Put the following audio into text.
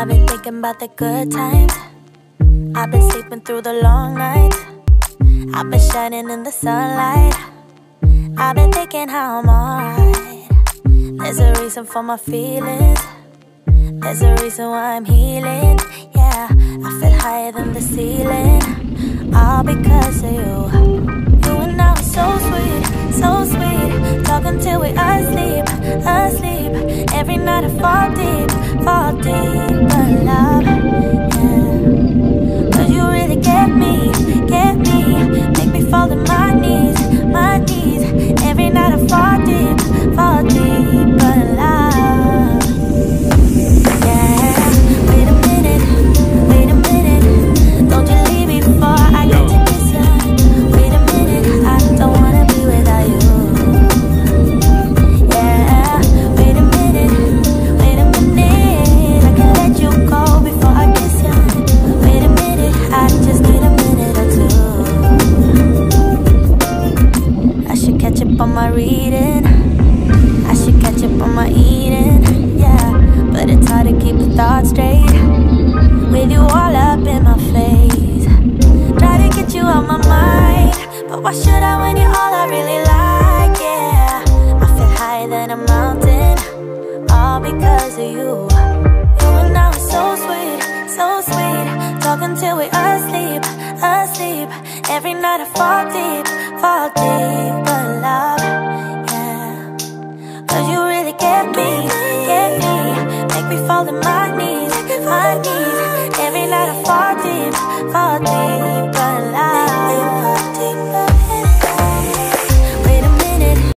I've been thinking about the good times. I've been sleeping through the long nights. I've been shining in the sunlight. I've been thinking how I'm alright. There's a reason for my feelings. There's a reason why I'm healing. Yeah, I feel higher than the ceiling. All because of you. You and I were so sweet, so sweet. Talking till we asleep, asleep. Every night I fall deep, fall deep. Should catch up on my reading. I should catch up on my eating. Yeah, but it's hard to keep the thoughts straight with you all up in my face. Try to get you out my mind, but why should I when you're all I really like? Yeah, I feel higher than a mountain, all because of you. You and I were so sweet, so sweet, talking till we asleep, asleep. Every night I fall deep, falling my knees, my knees Every night I fall deep, fall deep